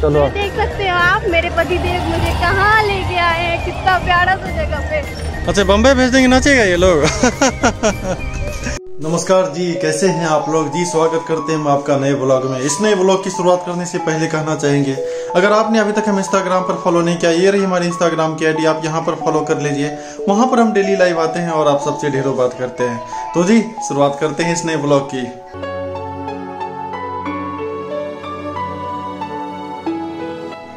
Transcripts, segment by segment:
चलो। देख सकते हो आप मेरे पति देव मुझे कहाँ लेके आए हैं कितना प्यारा सा जगह पे। अच्छा बम्बई भेज देंगे नाचेगा ये लोग? नमस्कार जी कैसे हैं आप लोग? जी स्वागत करते हैं हम आपका नए ब्लॉग में। इस नए ब्लॉग की शुरुआत करने से पहले कहना चाहेंगे अगर आपने अभी तक हम इंस्टाग्राम पर फॉलो नहीं किया ये रही हमारी इंस्टाग्राम की आईडी आप यहाँ पर फॉलो कर लीजिए। वहाँ पर हम डेली लाइव आते हैं और आप सबसे ढेरों बात करते हैं। तो जी शुरुआत करते हैं इस नए ब्लॉग की।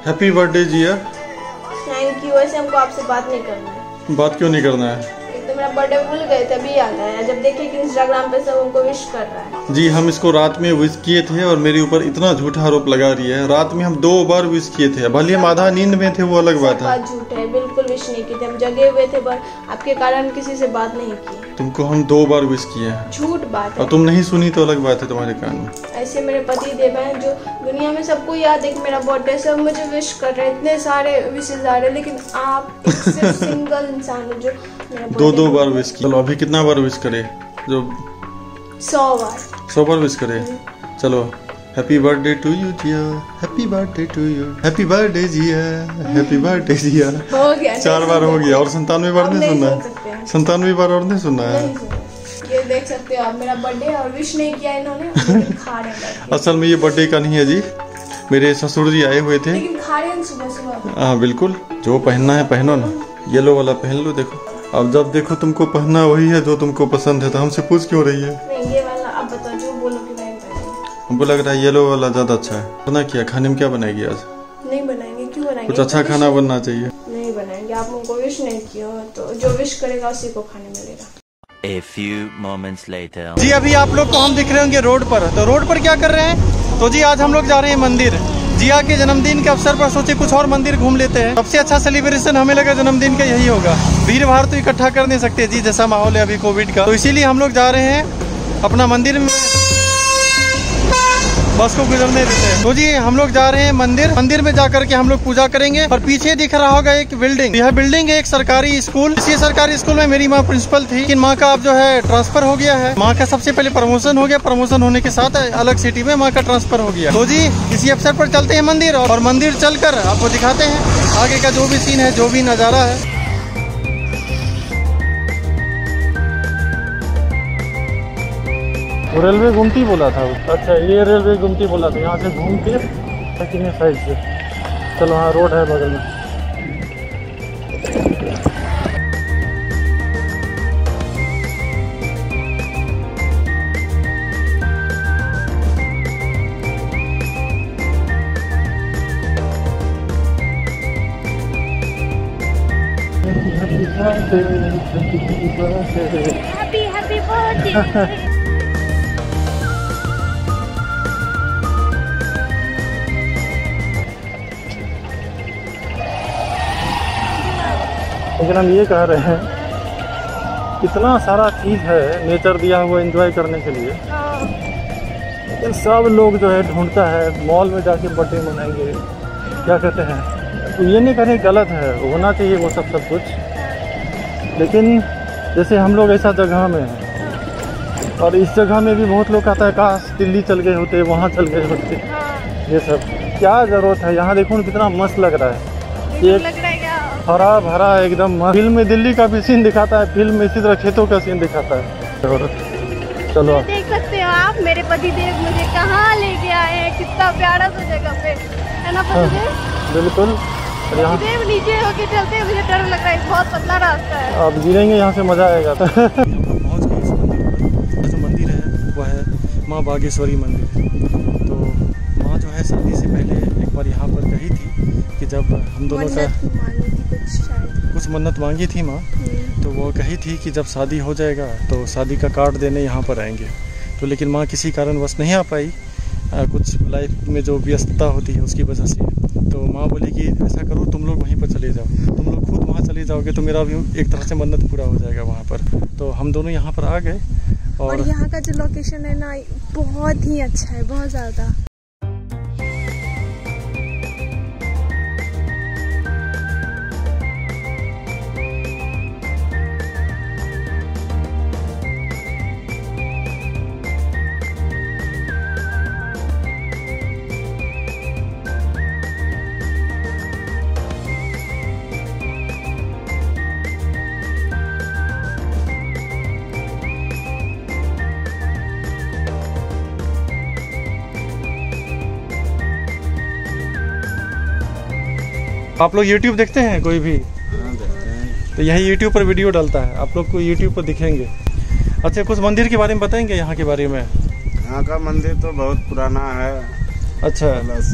Happy birthday Jiya thank you ऐसे हमको आपसे बात नहीं करना है। बात क्यों नहीं करना है? तो बर्थडे भूल गए थे अभी याद आया। जब देखे कि इंस्टाग्राम पे सब उनको विश कर रहा है। जी हम इसको रात में विश किए थे और मेरे ऊपर इतना झूठा आरोप लगा रही है। रात में हम दो बार विश किए थे। भले हम आधा नींद में थे वो अलग बात है। झूठ है बिल्कुल विश नहीं की थी। हम जगे हुए थे पर आपके कारण किसी से बात नहीं की। तुमको हम दो बार विश किए हैं। झूठ बात और तुम नहीं सुनी तो अलग बात है तुम्हारे कान में ऐसे मेरे पति देव हैं जो दुनिया में सबको याद है कि मेरा बर्थडे सब मुझे विश कर रहे हैं। इतने सारे विशेष आ रहे हैं लेकिन आप सिर्फ़ सिंगल इंसान हो जो मेरा दो दो बार विश किए चलो अभी कितना बार विश करे? जो सौ बार। सौ बार विश करे? चलो happy birthday to you Jiya. Happy birthday to you happy birthday Jiya. Happy birthday Jiya. हो गया चार बार हो गया। और संतानवे बार नहीं सुनना है संतानवे बार और नहीं सुनना है? ये देख सकते हो आप मेरा बर्थडे और विश नहीं किया इन्होंने। असल में ये बर्थडे का नहीं है जी। मेरे ससुर जी आए हुए थे। हैं हाँ बिल्कुल। जो पहनना है पहनो ना। येलो वाला पहन लो देखो। अब जब देखो तुमको पहनना वही है जो तुमको पसंद है तो हमसे पूछ क्यों रही है? नहीं ये वाला अब बताओ जो बोलो कि मैं पहनूं। हमको लग रहा है येलो वाला ज़्यादा अच्छा है। बना किया? खाने में क्या बनाएगी आज? नहीं बनाएँगे क्यों बनाएँगे? कुछ अच्छा खाना बनना चाहिए। नहीं बनाएँगे आप उनको विश नहीं किया तो जो विश करेगा उसी को खाने मिलेगा। A few moments later. जी अभी आप लोग को हम दिख रहे होंगे रोड पर। तो रोड पर क्या कर रहे हैं? तो जी आज हम लोग जा रहे हैं मंदिर। जिया के जन्मदिन के अवसर पर सोचे कुछ और मंदिर घूम लेते हैं। सबसे अच्छा सेलिब्रेशन हमें लगा जन्मदिन का यही होगा। भीड़ भाड़ तो इकट्ठा कर नहीं सकते। जी, जैसा माहौल है अभी कोविड का। तो इसीलिए हम लोग जा रहे हैं अपना मंदिर में। बस को गुजरने देते हैं। तो जी, हम लोग जा रहे हैं मंदिर। मंदिर में जाकर के हम लोग पूजा करेंगे और पीछे दिख रहा होगा एक बिल्डिंग। यह बिल्डिंग है एक सरकारी स्कूल। इसी सरकारी स्कूल में मेरी माँ प्रिंसिपल थी। लेकिन माँ का अब जो है ट्रांसफ़र हो गया है। माँ का सबसे पहले प्रमोशन हो गया। प्रमोशन होने के साथ अलग सिटी में माँ का ट्रांसफ़र हो गया। तो जी, इसी अवसर पर चलते हैं मंदिर और मंदिर चलकर आपको दिखाते हैं। आगे का जो भी सीन है, जो भी नज़ारा है। रेलवे गुमटी बोला था अच्छा ये रेलवे गुमटी बोला था यहाँ से घूम के कितने साइड से। चलो हाँ रोड है बगल में। हैप्पी हैप्पी बर्थडे लेकिन हम ये कह रहे हैं इतना सारा चीज़ है नेचर दिया हुआ एंजॉय करने के लिए। लेकिन सब लोग जो है ढूंढता है मॉल में जाके बर्थडे मनाएँगे क्या कहते हैं? तो ये नहीं करें गलत है होना चाहिए वो सब सब कुछ। लेकिन जैसे हम लोग ऐसा जगह में हैं और इस जगह में भी बहुत लोग कहता है काश दिल्ली चल गए होते वहाँ चल गए होते ये सब। क्या ज़रूरत है? यहाँ देखो कितना मस्त लग रहा है। क्या हरा भरा एकदम मस्त। फ़िल्म में दिल्ली का भी सीन दिखाता है फ़िल्म में इसी तरह खेतों का सीन दिखाता है। और चलो देख सकते हो आप मेरे पति देव मुझे कहाँ लेके आए हैं? कितना प्यारा सा जगह पे। है ना पति देव? बिल्कुल। और यहाँ पति देव नीचे होके चलते हैं मुझे डर लग रहा है बहुत पतला रास्ता है। आप गिरेंगे यहाँ से मज़ा आएगा। तो पहुँच गए इस मंदिर जो मंदिर है वह है माँ बागेश्वरी मंदिर। तो माँ जो है शादी से पहले एक बार यहाँ पर कही थी कि जब हम दोनों का कुछ कुछ मन्नत मांगी थी माँ। तो वो कही थी कि जब शादी हो जाएगा तो शादी का कार्ड देने यहाँ पर आएँगे। तो लेकिन माँ किसी कारणवश नहीं आ पाई। आ, कुछ लाइफ में जो व्यस्तता होती है उसकी वजह से। तो माँ बोली कि ऐसा करो तुम लोग वहीं पर चले जाओ। तुम लोग खुद वहाँ चले जाओगे तो मेरा भी एक तरह से मन्नत पूरा हो जाएगा वहाँ पर। तो हम दोनों यहाँ पर आ गए और और यहाँ का जो लोकेशन है ना बहुत ही अच्छा है बहुत ज़्यादा। आप लोग यूट्यूब देखते हैं कोई भी? हाँ हैं तो यही यूट्यूब पर वीडियो डालता है। आप लोग को यूट्यूब पर दिखेंगे। अच्छा कुछ मंदिर के बारे में बताएँगे यहाँ के बारे में? यहाँ का मंदिर तो बहुत पुराना है। अच्छा। प्लस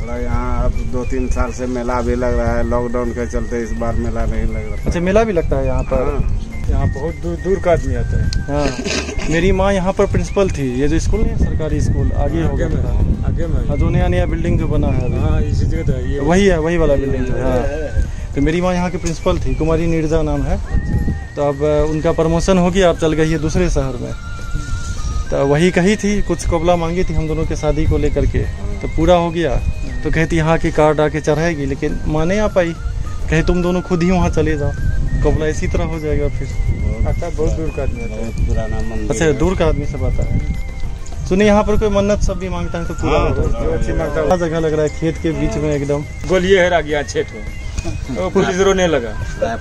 थोड़ा यहाँ अब दो तीन साल से मेला भी लग रहा है। लॉकडाउन के चलते इस बार मेला नहीं लग रहा। अच्छा मेला भी लगता है यहाँ पर? हाँ, यहाँ बहुत दूर दूर का आदमी आता है। हाँ। मेरी माँ यहाँ पर प्रिंसिपल थी ये जो स्कूल है सरकारी स्कूल आगे हो आगे गया में। आगे में। जो नया नया बिल्डिंग जो बना है हाँ इसी जगह तो ये। वही है वही वाला बिल्डिंग है हाँ। तो मेरी माँ यहाँ की प्रिंसिपल थी कुमारी नीरजा नाम है। तो अब उनका प्रमोशन हो गया अब चल गई है दूसरे शहर में। तो वही कही थी कुछ कबला मांगी थी हम दोनों के शादी को लेकर के। तो पूरा हो गया। तो कहती यहाँ की कार्ड आके चढ़ाएगी लेकिन माँ नहीं आ पाई। कहे तुम दोनों खुद ही वहाँ चले जाओ। कबला इसी तरह हो जाएगा फिर। है बहुत दूर का आदमी है। पुराना मंदिर अच्छा दूर का आदमी सब आता है। सुनिए यहाँ पर कोई मन्नत सब भी माँगता है तो पूरा हाँ, होता है। अच्छी माँगता जगह लग रहा है खेत के बीच में एकदम। गोलिए है गया छे तो। पुलिस रोने लगा।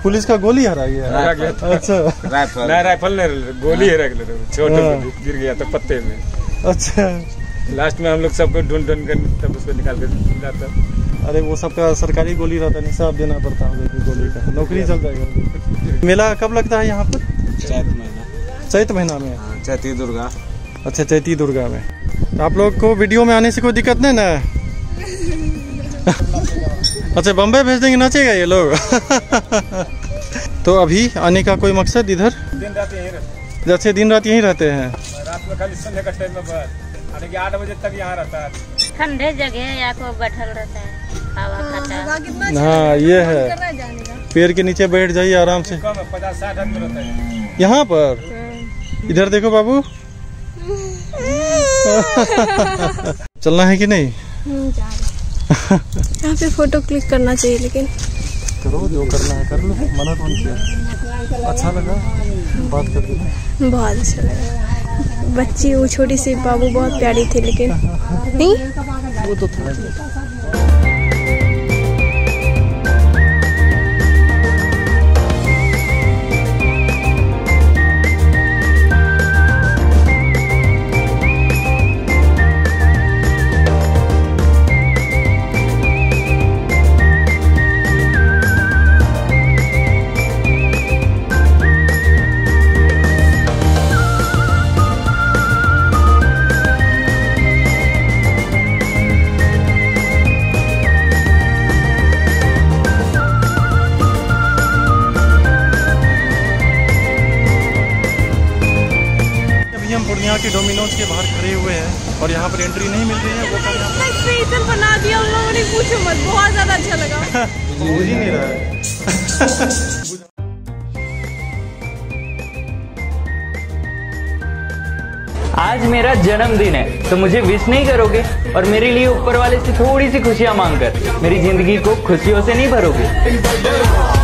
पुलिस का गोली हरा गया? हरा गया था। अच्छा। राइफल नहीं राइफल नहीं गोली है गया छोटे हाँ। गिर गया था पत्ते में। अच्छा। लास्ट में हम लोग सबको ढूंढ ढूंढ कर तब उसको निकाल कर लाता। अरे वो सबका सरकारी गोली रहता है निशाब देना पड़ता होगा कि गोली का। नौकरी चल जाएगा मेला कब लगता है यहाँ पर? चैत महीना। चैत महीना में। हाँ, चैती दुर्गा। अच्छा चैती दुर्गा में। तो आप लोग को वीडियो में आने से कोई दिक्कत नहीं ना? अच्छा बम्बई भेज देंगे नाचेगा ये लोग। तो अभी आने का कोई मकसद इधर? दिन रात यहीं रहते जैसे दिन रात यहीं रहते हैं। हैं। रात में खाली संडे का टाइम में बस। आठ बजे तक यहाँ रहता है। ठंडे जगह है या को बैठल रहता है। है हाँ ये है। है पेड़ के नीचे बैठ जाइए आराम से। है है। यहाँ पर? इधर देखो बाबू। चलना है कि नहीं? हम्म, जा रहे यहाँ पे फ़ोटो क्लिक करना चाहिए लेकिन करो जो करना है कर लो। मना कौन किया? अच्छा लगा। बात करके बहुत अच्छा लगा। बच्ची वो छोटी सी बाबू बहुत प्यारी थी लेकिन नहीं? वो तो था। पूर्णिया के डोमिनोज के बाहर खड़े हुए हैं और यहाँ पर एंट्री नहीं मिल रही है वो स्पेशल बना दिया उन लोगों ने पूछो मत बहुत ज़्यादा अच्छा लगा। बुझ ही नहीं रहा है। आज मेरा जन्मदिन है तो मुझे विश नहीं करोगे और मेरे लिए ऊपर वाले से थोड़ी सी खुशियाँ मांगकर मेरी ज़िंदगी को खुशियों से नहीं भरोगे।